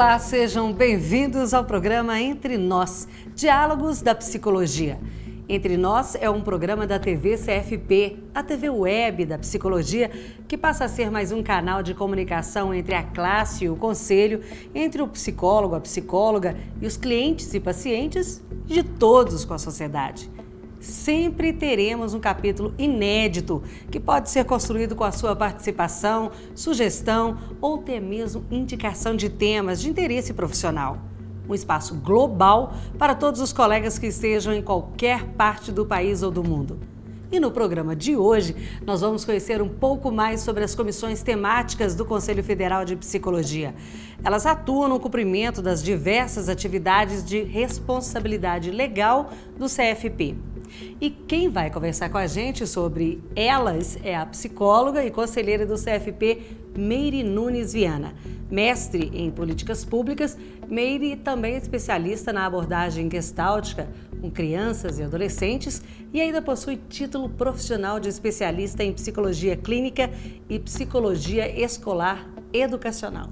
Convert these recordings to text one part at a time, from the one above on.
Olá, sejam bem-vindos ao programa Entre Nós, Diálogos da Psicologia. Entre Nós é um programa da TV CFP, a TV web da psicologia, que passa a ser mais um canal de comunicação entre a classe e o conselho, entre o psicólogo, a psicóloga e os clientes e pacientes de todos com a sociedade sempre teremos um capítulo inédito que pode ser construído com a sua participação, sugestão ou até mesmo indicação de temas de interesse profissional. Um espaço global para todos os colegas que estejam em qualquer parte do país ou do mundo. E no programa de hoje, nós vamos conhecer um pouco mais sobre as comissões temáticas do Conselho Federal de Psicologia. Elas atuam no cumprimento das diversas atividades de responsabilidade legal do CFP. E quem vai conversar com a gente sobre elas é a psicóloga e conselheira do CFP, Meire Nunes Viana. Mestre em políticas públicas, Meire também é especialista na abordagem gestáltica com crianças e adolescentes e ainda possui título profissional de especialista em psicologia clínica e psicologia escolar educacional.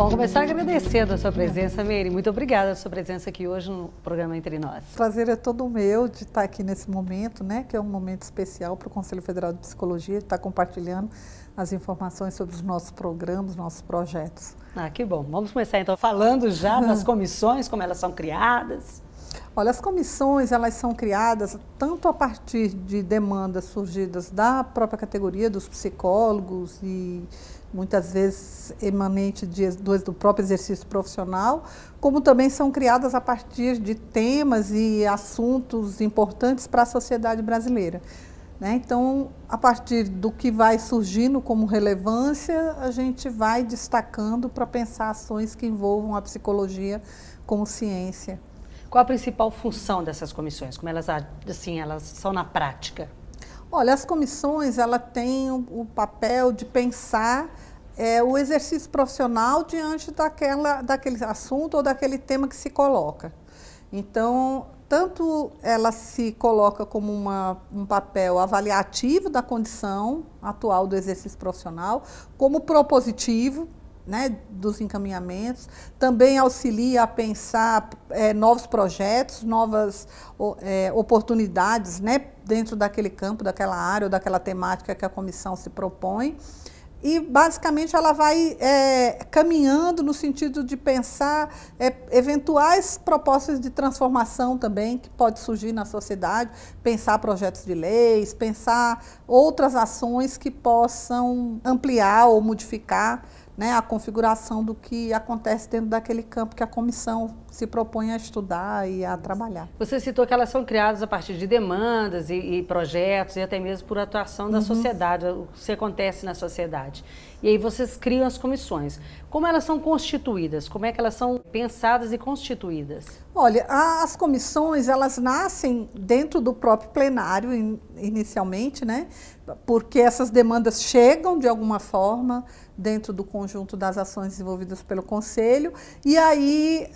Bom, começar agradecendo a sua presença, Meire. Muito obrigada pela sua presença aqui hoje no programa Entre Nós. O prazer é todo meu de estar aqui nesse momento, né, que é um momento especial para o Conselho Federal de Psicologia, de estar compartilhando as informações sobre os nossos programas, nossos projetos. Ah, que bom. Vamos começar então falando já das comissões, como elas são criadas. Olha, as comissões elas são criadas tanto a partir de demandas surgidas da própria categoria dos psicólogos e muitas vezes emanente de, do, do próprio exercício profissional, como também são criadas a partir de temas e assuntos importantes para a sociedade brasileira. Né? Então, a partir do que vai surgindo como relevância, a gente vai destacando para pensar ações que envolvam a psicologia como ciência. Qual a principal função dessas comissões? Como elas, assim, elas são na prática? Olha, as comissões ela têm o, o papel de pensar é, o exercício profissional diante daquela, daquele assunto ou daquele tema que se coloca. Então, tanto ela se coloca como uma, um papel avaliativo da condição atual do exercício profissional, como propositivo, né, dos encaminhamentos, também auxilia a pensar é, novos projetos, novas é, oportunidades né, dentro daquele campo, daquela área ou daquela temática que a comissão se propõe. E, basicamente, ela vai é, caminhando no sentido de pensar é, eventuais propostas de transformação também que pode surgir na sociedade, pensar projetos de leis, pensar outras ações que possam ampliar ou modificar né, a configuração do que acontece dentro daquele campo que a comissão se propõe a estudar e a trabalhar. Você citou que elas são criadas a partir de demandas e, e projetos e até mesmo por atuação da uhum. sociedade, o que acontece na sociedade. E aí vocês criam as comissões. Como elas são constituídas? Como é que elas são pensadas e constituídas? Olha, as comissões, elas nascem dentro do próprio plenário inicialmente, né? Porque essas demandas chegam de alguma forma dentro do conjunto das ações desenvolvidas pelo Conselho, e aí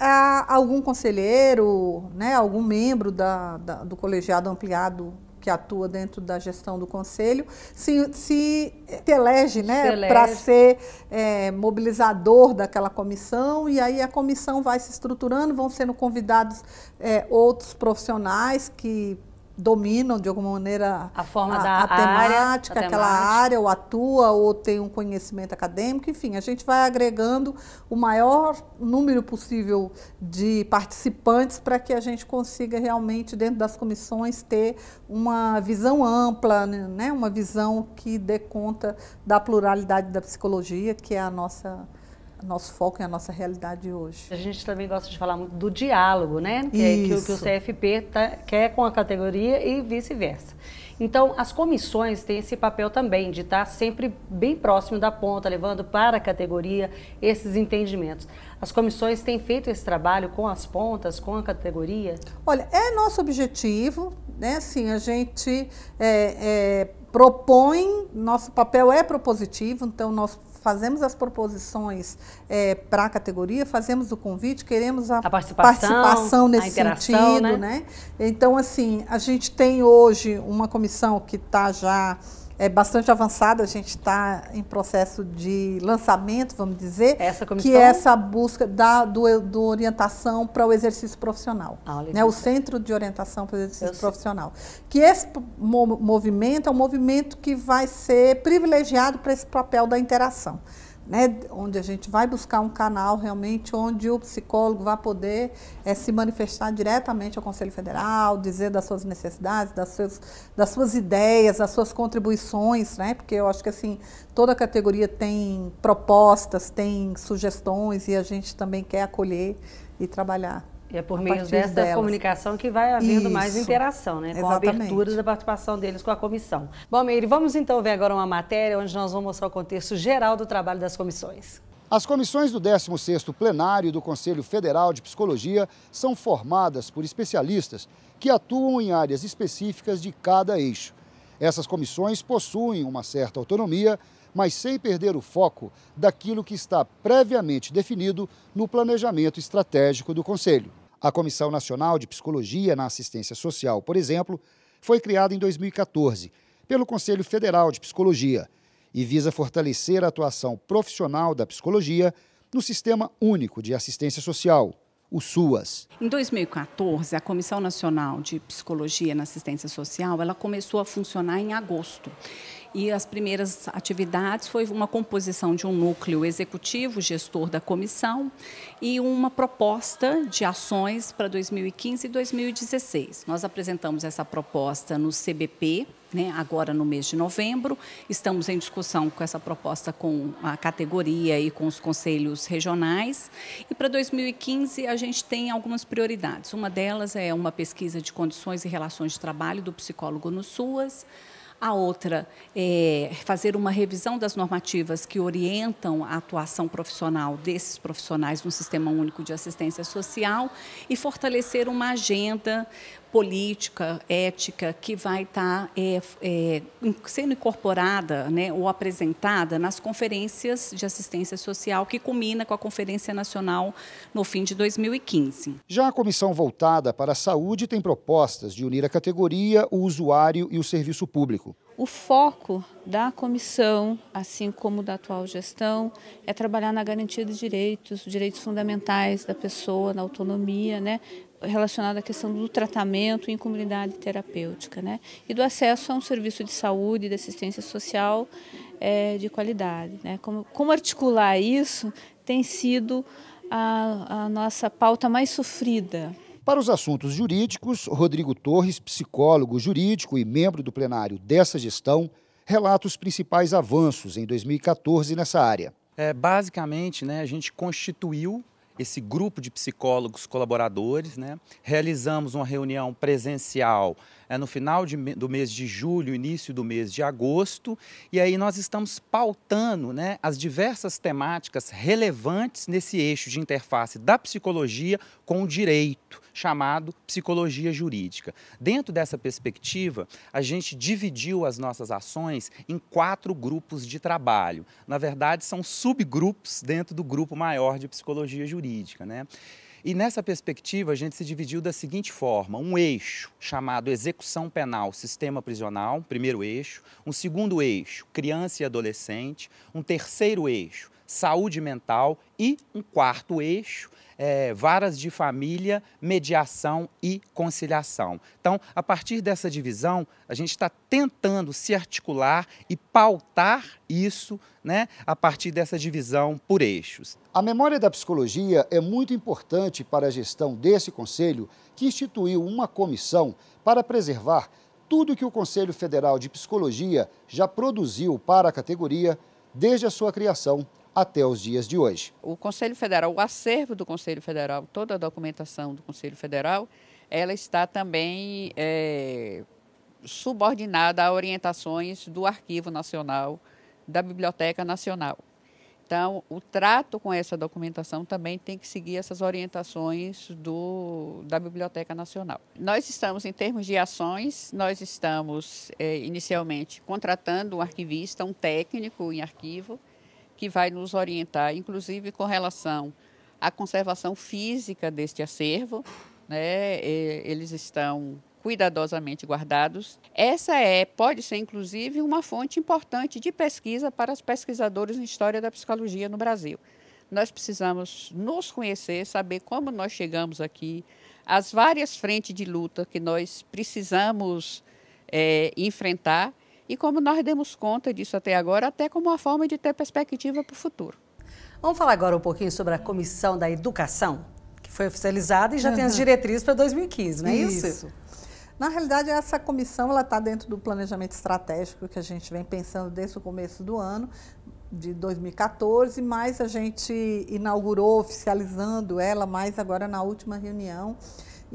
algum conselheiro, né, algum membro da, da, do colegiado ampliado que atua dentro da gestão do conselho, se, se elege né, para ser é, mobilizador daquela comissão, e aí a comissão vai se estruturando, vão sendo convidados é, outros profissionais que dominam de alguma maneira a forma a, da a temática, área, aquela temática. área, ou atua, ou tem um conhecimento acadêmico, enfim, a gente vai agregando o maior número possível de participantes para que a gente consiga realmente, dentro das comissões, ter uma visão ampla, né, uma visão que dê conta da pluralidade da psicologia, que é a nossa nosso foco e a nossa realidade hoje. A gente também gosta de falar muito do diálogo, né? Que, é, que, que o CFP tá, quer com a categoria e vice-versa. Então, as comissões têm esse papel também de estar sempre bem próximo da ponta, levando para a categoria esses entendimentos. As comissões têm feito esse trabalho com as pontas, com a categoria? Olha, é nosso objetivo, né? Assim, a gente é, é, propõe, nosso papel é propositivo, então nós fazemos as proposições é, para a categoria, fazemos o convite, queremos a, a participação, participação, nesse sentido, né? né? Então, assim, a gente tem hoje uma comissão que está já é bastante avançada, a gente está em processo de lançamento, vamos dizer, essa comissão? que é essa busca da do, do orientação para o exercício profissional, ah, né, o Centro de Orientação para o Exercício Eu Profissional. Sei. Que esse movimento é um movimento que vai ser privilegiado para esse papel da interação né, onde a gente vai buscar um canal realmente onde o psicólogo vai poder é, se manifestar diretamente ao Conselho Federal, dizer das suas necessidades, das suas, das suas ideias, das suas contribuições, né, porque eu acho que assim toda categoria tem propostas, tem sugestões e a gente também quer acolher e trabalhar. E é por meio dessa delas. comunicação que vai havendo Isso. mais interação, né? Com Exatamente. a abertura da participação deles com a comissão. Bom, Meire, vamos então ver agora uma matéria onde nós vamos mostrar o contexto geral do trabalho das comissões. As comissões do 16º plenário do Conselho Federal de Psicologia são formadas por especialistas que atuam em áreas específicas de cada eixo. Essas comissões possuem uma certa autonomia, mas sem perder o foco daquilo que está previamente definido no planejamento estratégico do Conselho. A Comissão Nacional de Psicologia na Assistência Social, por exemplo, foi criada em 2014 pelo Conselho Federal de Psicologia e visa fortalecer a atuação profissional da psicologia no Sistema Único de Assistência Social, o SUAS. Em 2014, a Comissão Nacional de Psicologia na Assistência Social, ela começou a funcionar em agosto. E as primeiras atividades foi uma composição de um núcleo executivo, gestor da comissão, e uma proposta de ações para 2015 e 2016. Nós apresentamos essa proposta no CBP, né, agora no mês de novembro. Estamos em discussão com essa proposta com a categoria e com os conselhos regionais. E para 2015 a gente tem algumas prioridades. Uma delas é uma pesquisa de condições e relações de trabalho do psicólogo no SUAS. A outra é fazer uma revisão das normativas que orientam a atuação profissional desses profissionais no Sistema Único de Assistência Social e fortalecer uma agenda política, ética, que vai estar tá, é, é, sendo incorporada né, ou apresentada nas conferências de assistência social, que culmina com a Conferência Nacional no fim de 2015. Já a comissão voltada para a saúde tem propostas de unir a categoria, o usuário e o serviço público. O foco da comissão, assim como da atual gestão, é trabalhar na garantia de direitos, direitos fundamentais da pessoa, na autonomia, né, relacionada à questão do tratamento em comunidade terapêutica, né, e do acesso a um serviço de saúde e de assistência social é, de qualidade. Né. Como, como articular isso tem sido a, a nossa pauta mais sofrida para os assuntos jurídicos, Rodrigo Torres, psicólogo jurídico e membro do plenário dessa gestão, relata os principais avanços em 2014 nessa área. É, basicamente, né, a gente constituiu esse grupo de psicólogos colaboradores, né? realizamos uma reunião presencial é, no final de, do mês de julho, início do mês de agosto, e aí nós estamos pautando né, as diversas temáticas relevantes nesse eixo de interface da psicologia com o direito, chamado psicologia jurídica. Dentro dessa perspectiva, a gente dividiu as nossas ações em quatro grupos de trabalho. Na verdade, são subgrupos dentro do grupo maior de psicologia jurídica. Né? E nessa perspectiva, a gente se dividiu da seguinte forma: um eixo chamado execução penal, sistema prisional, primeiro eixo, um segundo eixo, criança e adolescente, um terceiro eixo, saúde mental e um quarto eixo, é, varas de família, mediação e conciliação. Então, a partir dessa divisão, a gente está tentando se articular e pautar isso né, a partir dessa divisão por eixos. A memória da psicologia é muito importante para a gestão desse conselho, que instituiu uma comissão para preservar tudo que o Conselho Federal de Psicologia já produziu para a categoria desde a sua criação até os dias de hoje. O Conselho Federal, o acervo do Conselho Federal, toda a documentação do Conselho Federal, ela está também é, subordinada a orientações do Arquivo Nacional, da Biblioteca Nacional. Então, o trato com essa documentação também tem que seguir essas orientações do, da Biblioteca Nacional. Nós estamos, em termos de ações, nós estamos é, inicialmente contratando um arquivista, um técnico em arquivo, que vai nos orientar, inclusive com relação à conservação física deste acervo. Né? Eles estão cuidadosamente guardados. Essa é, pode ser inclusive uma fonte importante de pesquisa para os pesquisadores em história da psicologia no Brasil. Nós precisamos nos conhecer, saber como nós chegamos aqui, as várias frentes de luta que nós precisamos é, enfrentar e como nós demos conta disso até agora, até como uma forma de ter perspectiva para o futuro. Vamos falar agora um pouquinho sobre a Comissão da Educação, que foi oficializada e já uhum. tem as diretrizes para 2015, não é isso? Isso. Na realidade, essa comissão está dentro do planejamento estratégico que a gente vem pensando desde o começo do ano, de 2014, mas a gente inaugurou oficializando ela mais agora na última reunião.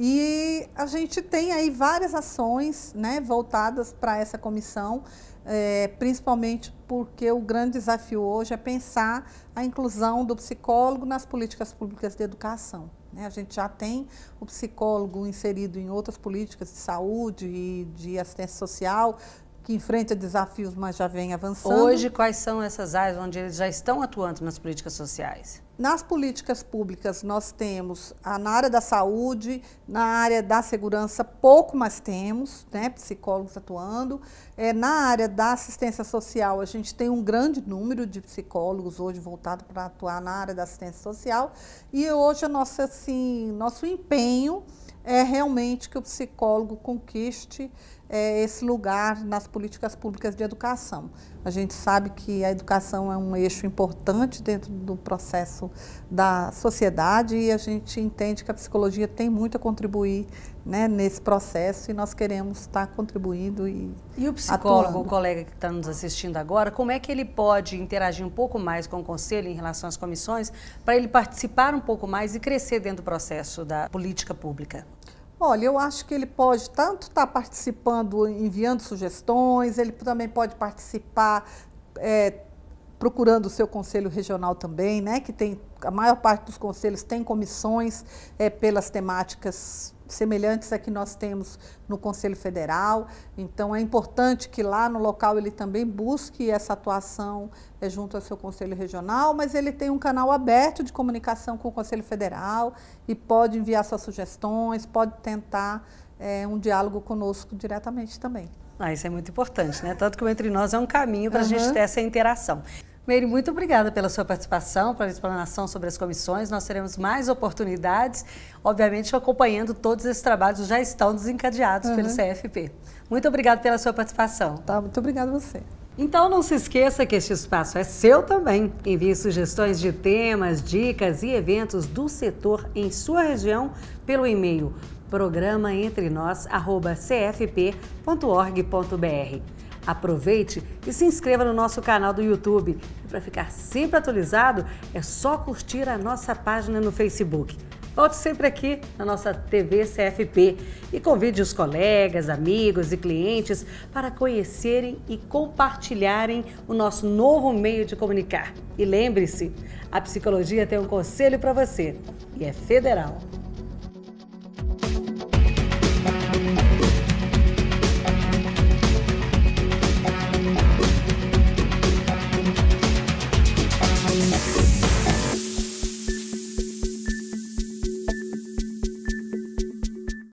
E a gente tem aí várias ações né, voltadas para essa comissão, é, principalmente porque o grande desafio hoje é pensar a inclusão do psicólogo nas políticas públicas de educação. Né? A gente já tem o psicólogo inserido em outras políticas de saúde e de assistência social, que enfrenta desafios, mas já vem avançando. Hoje, quais são essas áreas onde eles já estão atuando nas políticas sociais? Nas políticas públicas, nós temos na área da saúde, na área da segurança, pouco mais temos, né, psicólogos atuando. É, na área da assistência social, a gente tem um grande número de psicólogos hoje voltado para atuar na área da assistência social. E hoje, a nossa, assim, nosso empenho é realmente que o psicólogo conquiste é, esse lugar nas políticas públicas de educação. A gente sabe que a educação é um eixo importante dentro do processo da sociedade e a gente entende que a psicologia tem muito a contribuir né, nesse processo e nós queremos estar contribuindo e E o psicólogo, atuando. o colega que está nos assistindo agora, como é que ele pode interagir um pouco mais com o conselho em relação às comissões para ele participar um pouco mais e crescer dentro do processo da política pública? Olha, eu acho que ele pode tanto estar tá participando, enviando sugestões, ele também pode participar é, procurando o seu conselho regional também, né? Que tem a maior parte dos conselhos tem comissões é, pelas temáticas semelhantes a que nós temos no Conselho Federal. Então, é importante que lá no local ele também busque essa atuação é, junto ao seu Conselho Regional, mas ele tem um canal aberto de comunicação com o Conselho Federal e pode enviar suas sugestões, pode tentar é, um diálogo conosco diretamente também. Ah, isso é muito importante, né? Tanto que o Entre Nós é um caminho para a uhum. gente ter essa interação. Meire, muito obrigada pela sua participação, pela explanação sobre as comissões. Nós teremos mais oportunidades, obviamente acompanhando todos esses trabalhos que já estão desencadeados uhum. pelo CFP. Muito obrigada pela sua participação. Tá, muito obrigada a você. Então não se esqueça que este espaço é seu também. Envie sugestões de temas, dicas e eventos do setor em sua região pelo e-mail programaentrenós@cfp.org.br. Aproveite e se inscreva no nosso canal do YouTube. E para ficar sempre atualizado, é só curtir a nossa página no Facebook. Volte sempre aqui na nossa TV CFP e convide os colegas, amigos e clientes para conhecerem e compartilharem o nosso novo meio de comunicar. E lembre-se, a psicologia tem um conselho para você e é federal.